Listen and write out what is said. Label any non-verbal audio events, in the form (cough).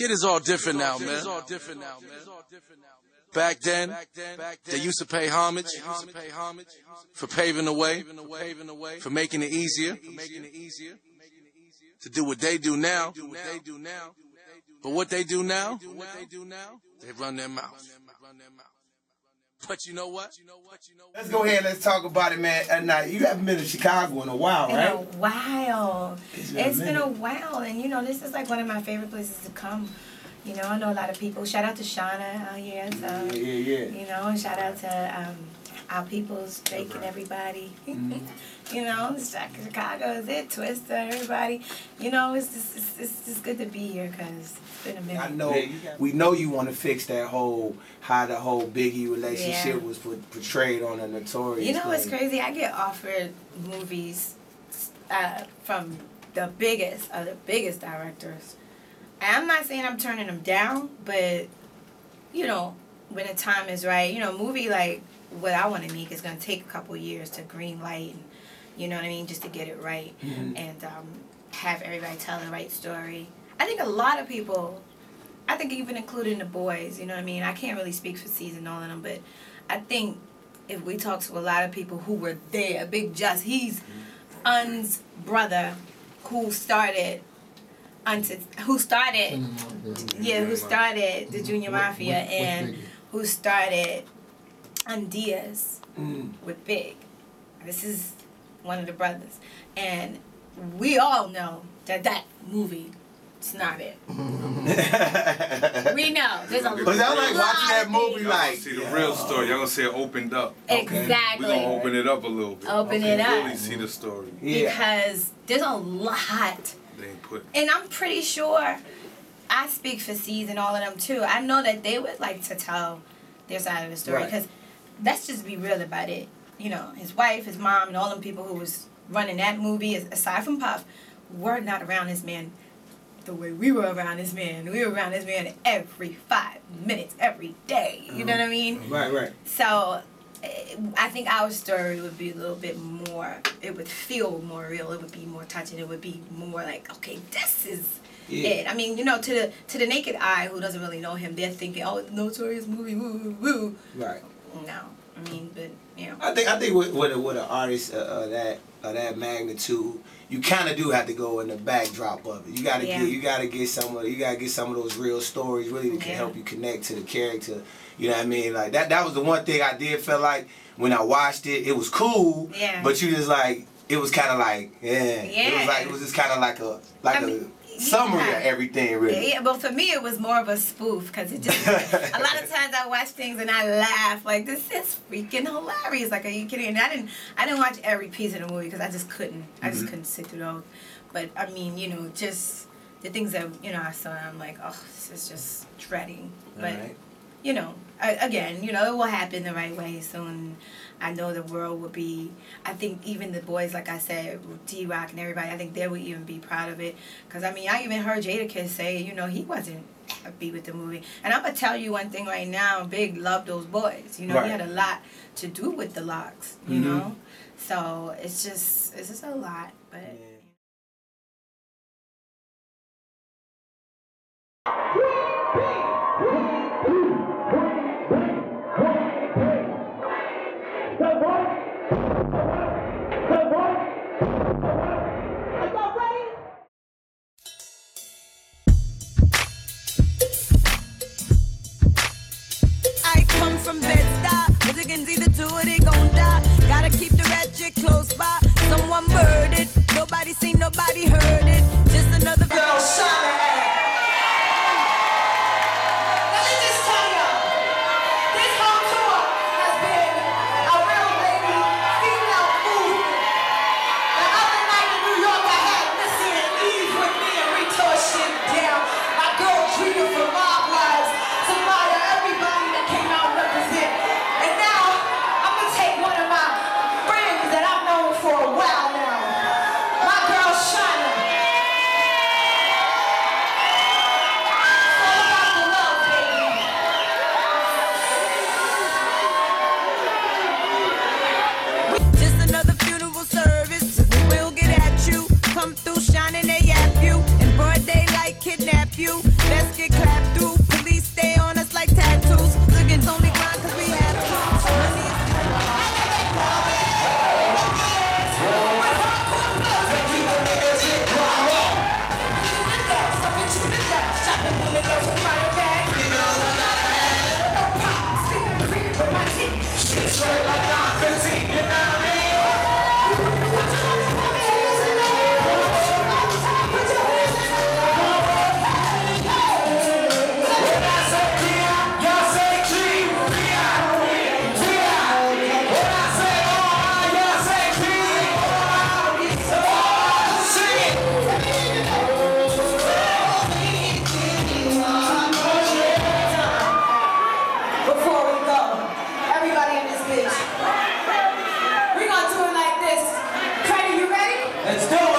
Shit is all different now, man. Back then, they used to pay homage for paving the way, for making it easier to do what they do now. But what they do now, they run their mouth. But you know what? You know what? You know what? Let's go ahead. Let's talk about it, man. At night, you haven't been to Chicago in a while, In right? a while. It's It's been a been a while, and you know this is like one of my favorite places to come. You know, I know a lot of people. Shout out to Shawnna out here. So, Yeah, yeah, yeah. You know, and shout out to um, our people's Drake and everybody. (laughs) Mm-hmm. you know, the Chicago is it, Twista, everybody. You know, it's just it's, it's just good to be here because it's been a minute. I know. We know you want to fix that whole how the whole Biggie relationship Yeah. was portrayed on a Notorious. You know what's crazy? I get offered movies uh, from the biggest of the biggest directors. And I'm not saying I'm turning them down, but you know, when the time is right, you know, a movie like what I want to make is gonna take a couple years to green light and you know what I mean, just to get it right Mhm. and um, have everybody tell the right story. I think a lot of people, I think even including the boys, you know what I mean. I can't really speak for season all of them, but I think if we talk to a lot of people who were there, Big Just, he's Un's brother, who started, Unto, who started, yeah, who started the Junior Mafia and who started Undeas Mm. with Big. This is one of the brothers, and we all know that that movie is not it. (laughs) We know there's a But I like watching that of movie things. like see the real story. Y'all gonna see it opened up. Exactly. We're gonna open it up a little bit. Open it up. Really see the story. Yeah. because there's a lot They ain't put. and i'm pretty sure i speak for Cease and all of them too i know that they would like to tell their side of the story Right. Let's just be real about it you know his wife his mom and all them people who was running that movie aside from puff were not around this man the way we were around this man we were around this man every five minutes every day you know what i mean Right, right. so eh, I think our story would be a little bit more. It would feel more real. It would be more touching. It would be more like, okay, this is Yeah. it. I mean, you know, to the to the naked eye who doesn't really know him, they're thinking, oh, notorious movie, woo woo woo. Right. No, I mean, but you know, I think I think with with, a, with an artist uh, uh, that of that magnitude, you kind of do have to go in the backdrop of it. You gotta Yeah. get you gotta get some of you gotta get some of those real stories really that can Yeah. help you connect to the character. You know what I mean? Like that that was the one thing I did feel like when I watched it, it was cool. Yeah. But you just like it was kind of like yeah. yeah. It was like it was just kind of like a like I a mean, summary of everything really. yeah. But for me, it was more of a spoof because it just. (laughs) a lot of times I watch things and I laugh like this is freaking hilarious. Like, are you kidding? And I didn't. I didn't watch every piece of the movie because I just couldn't. I just Mhm. couldn't sit through those. But I mean, you know, just the things that you know I saw. I'm like, oh, this is just dreading. But. You know, I, again, you know, it will happen the right way soon. I know the world will be. I think even the boys, like I said, D-Roc and everybody, I think they would even be proud of it. Cause I mean, I even heard Jadakiss say, you know, he wasn't happy with the movie. And I'm gonna tell you one thing right now. Big loved those boys. You know, Right. he had a lot to do with the LOX. You Mhm. know, so it's just it's just a lot. But I come from Bed-Stuy. Michigan's either two of they gon' die. Gotta keep the ratchet Let's do it.